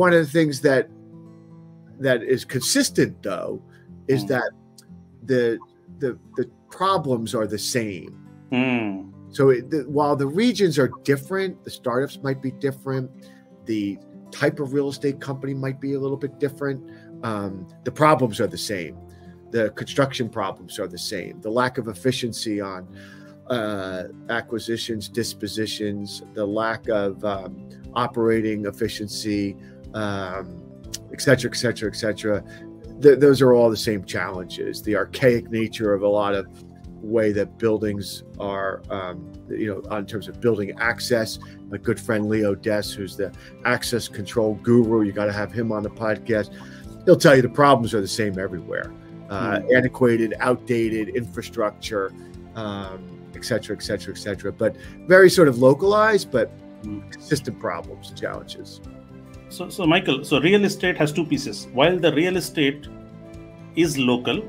one of the things that that is consistent though is Mm. that the the the problems are the same. Mm. So it, the, while the regions are different, the startups might be different, the type of real estate company might be a little bit different. Um, the problems are the same. The construction problems are the same. The lack of efficiency on uh, acquisitions, dispositions, the lack of um, operating efficiency, um, et cetera, et cetera, et cetera. Th- those are all the same challenges. The archaic nature of a lot of way that buildings are, um, you know, in terms of building access. My good friend Leo Des, who's the access control guru, you got to have him on the podcast. He'll tell you the problems are the same everywhere uh, antiquated, outdated infrastructure, um, et cetera, et cetera, et cetera. But very sort of localized, but Mm. consistent problems and challenges. So, so Michael, so real estate has two pieces. While the real estate is local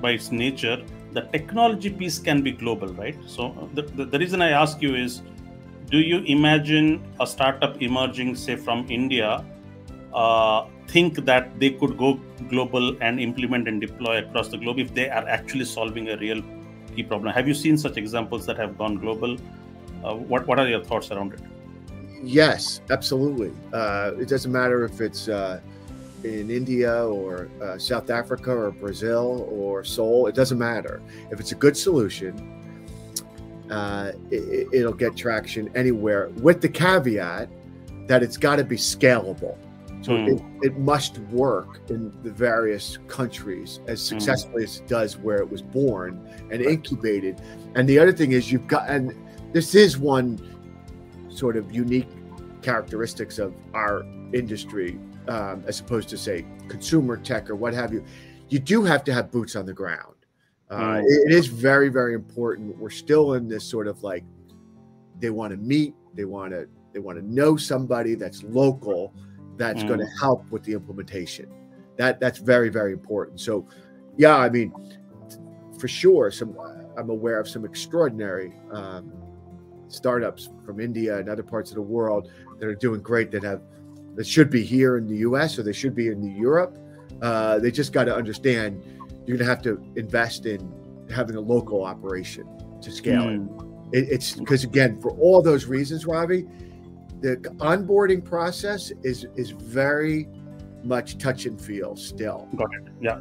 by its nature, the technology piece can be global, right? So, the, the, the reason I ask you is do you imagine a startup emerging, say, from India, uh, think that they could go global and implement and deploy across the globe if they are actually solving a real key problem? Have you seen such examples that have gone global? Uh, what, what are your thoughts around it? Yes, absolutely. Uh, it doesn't matter if it's uh, in India or uh, South Africa or Brazil or Seoul. It doesn't matter. If it's a good solution, uh, it, it'll get traction anywhere with the caveat that it's got to be scalable. So Hmm. it, it must work in the various countries as successfully as it does where it was born and incubated. And the other thing is you've got, and this is one sort of unique characteristics of our industry, um, as opposed to say consumer tech or what have you. You do have to have boots on the ground. Uh, Mm. it- is very, very important. We're still in this sort of like they want to meet, they want to, they want to know somebody that's local that's Mm. going to help with the implementation. That that's very, very important. So, yeah, I mean, for sure, some I'm aware of some extraordinary um, startups from India and other parts of the world that are doing great that have that should be here in the U.S. or they should be in Europe. Uh, they just got to understand you're going to have to invest in having a local operation to scale it. Mm. it. It's because again, for all those reasons, Ravi, the onboarding process is is very much touch and feel still. Got it. Yeah.